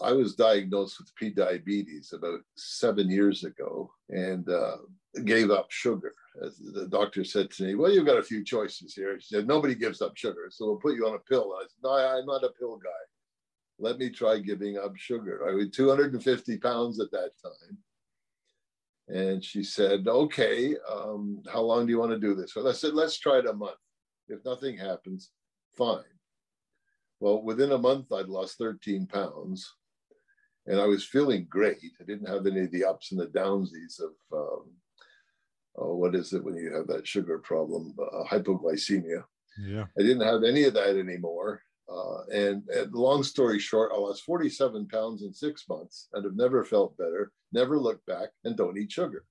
I was diagnosed with pre-diabetes about seven years ago and uh, gave up sugar. As the doctor said to me, "Well, you've got a few choices here." She said, "Nobody gives up sugar, so we'll put you on a pill." I said, "No, I'm not a pill guy. Let me try giving up sugar." I was 250 pounds at that time, and she said, "Okay, um, how long do you want to do this?" Well, I said, "Let's try it a month. If nothing happens, fine." Well, within a month, I'd lost 13 pounds and I was feeling great. I didn't have any of the ups and the downsies of um, oh, what is it when you have that sugar problem, uh, hypoglycemia. Yeah, I didn't have any of that anymore. Uh, and, and, long story short, I lost 47 pounds in six months and have never felt better, never looked back, and don't eat sugar.